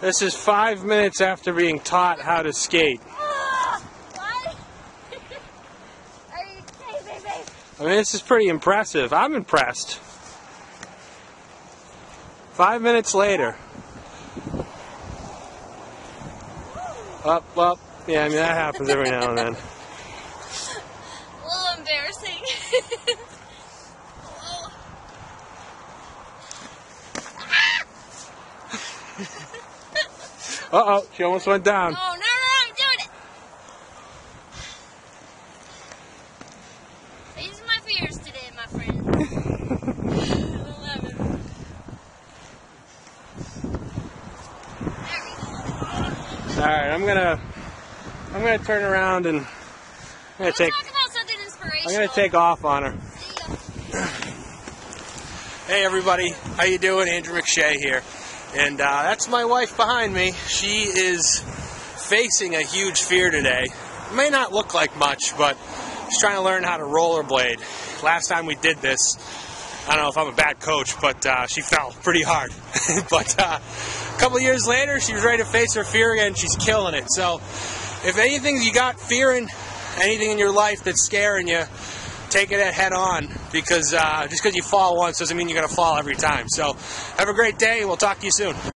This is five minutes after being taught how to skate. Ah, what? Are you kidding me? I mean, this is pretty impressive. I'm impressed. Five minutes later. Up, up. Yeah, I mean, that happens every now and then. A little embarrassing. Uh oh, she almost went down. Oh, no, no, no, I'm doing it. These are my fears today, my friend. 11. There we go. Alright, I'm gonna I'm gonna turn around and I'm gonna take talk about something inspirational. I'm gonna take off on her. Hey everybody, how you doing? Andrew McShea here. And uh, that's my wife behind me. She is facing a huge fear today. It may not look like much, but she's trying to learn how to rollerblade. Last time we did this, I don't know if I'm a bad coach, but uh, she fell pretty hard. but uh, a couple years later, she was ready to face her fear again. She's killing it. So, if anything you got fearing, anything in your life that's scaring you, take it head on because uh, just because you fall once doesn't mean you're going to fall every time. So, have a great day. We'll talk to you soon.